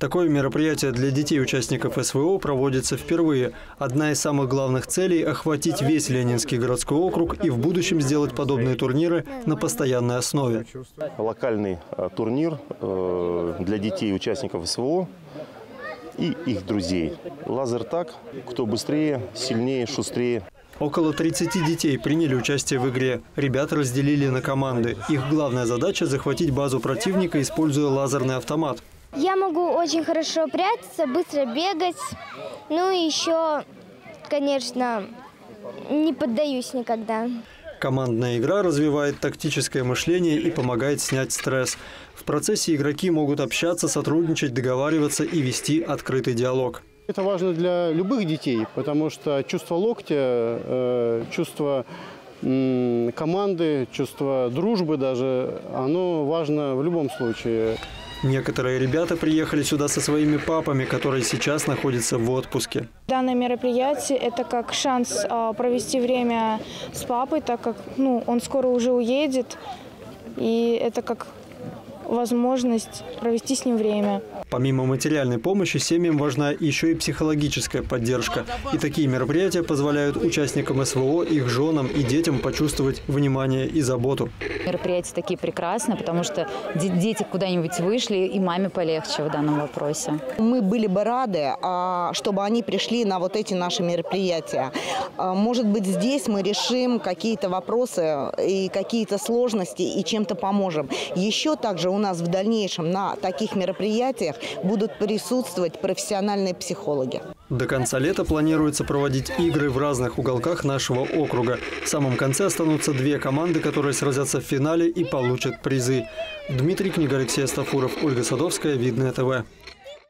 Такое мероприятие для детей-участников СВО проводится впервые. Одна из самых главных целей – охватить весь Ленинский городской округ и в будущем сделать подобные турниры на постоянной основе. локальный э, турнир э, для детей участников СВО и их друзей. Лазертаг, кто быстрее, сильнее, шустрее. Около 30 детей приняли участие в игре. Ребят разделили на команды. Их главная задача – захватить базу противника, используя лазерный автомат. Я могу очень хорошо прятаться, быстро бегать. Ну и еще, конечно, не поддаюсь никогда. Командная игра развивает тактическое мышление и помогает снять стресс. В процессе игроки могут общаться, сотрудничать, договариваться и вести открытый диалог. Это важно для любых детей, потому что чувство локтя, э, чувство команды, чувство дружбы даже, оно важно в любом случае. Некоторые ребята приехали сюда со своими папами, которые сейчас находятся в отпуске. Данное мероприятие – это как шанс а, провести время с папой, так как ну, он скоро уже уедет, и это как возможность провести с ним время. Помимо материальной помощи, семьям важна еще и психологическая поддержка. И такие мероприятия позволяют участникам СВО, их женам и детям почувствовать внимание и заботу. Мероприятия такие прекрасные, потому что де- дети куда-нибудь вышли, и маме полегче в данном вопросе. Мы были бы рады, а, чтобы они пришли на вот эти наши мероприятия. А, Может быть, здесь мы решим какие-то вопросы и какие-то сложности и чем-то поможем. Еще также у нас в дальнейшем на таких мероприятиях будут присутствовать профессиональные психологи. До конца лета планируется проводить игры в разных уголках нашего округа. В самом конце останутся две команды, которые сразятся в финале и получат призы. Дмитрий Книга, Алексей Стафуров, Ольга Садовская, Видное ТВ.